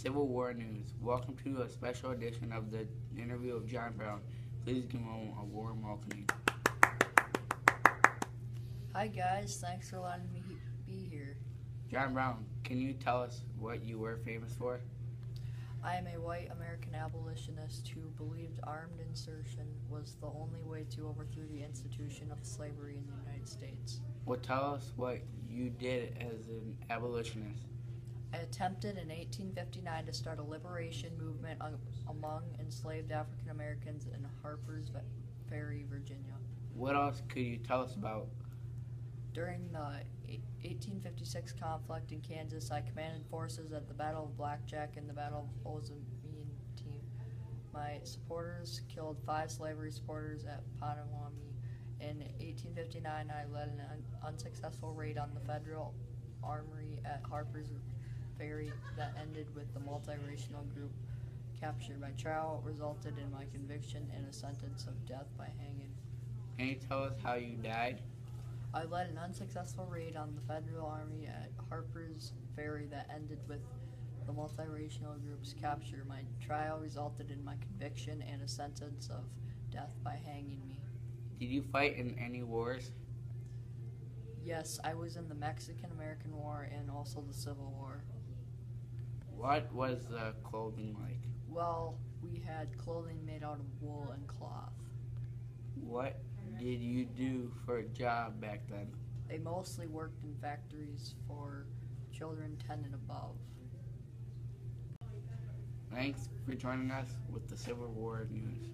Civil War News. Welcome to a special edition of the interview of John Brown. Please give him a warm welcome. Hi guys, thanks for letting me be here. John Brown, can you tell us what you were famous for? I am a white American abolitionist who believed armed insertion was the only way to overthrow the institution of slavery in the United States. Well, tell us what you did as an abolitionist. I attempted in 1859 to start a liberation movement a- among enslaved African Americans in Harper's Ferry, Virginia. What else could you tell us about? During the 1856 conflict in Kansas, I commanded forces at the Battle of Blackjack and the Battle of Ozamein Team. My supporters killed five slavery supporters at Potawatomi. In 1859, I led an un- unsuccessful raid on the Federal Armory at Harper's Ferry that ended with the multiracial group captured My trial resulted in my conviction and a sentence of death by hanging. Can you tell us how you died? I led an unsuccessful raid on the Federal Army at Harper's Ferry that ended with the multiracial group's capture. My trial resulted in my conviction and a sentence of death by hanging me. Did you fight in any wars? Yes, I was in the Mexican American War and also the Civil War. What was the clothing like? Well, we had clothing made out of wool and cloth. What did you do for a job back then? They mostly worked in factories for children 10 and above. Thanks for joining us with the Civil War News.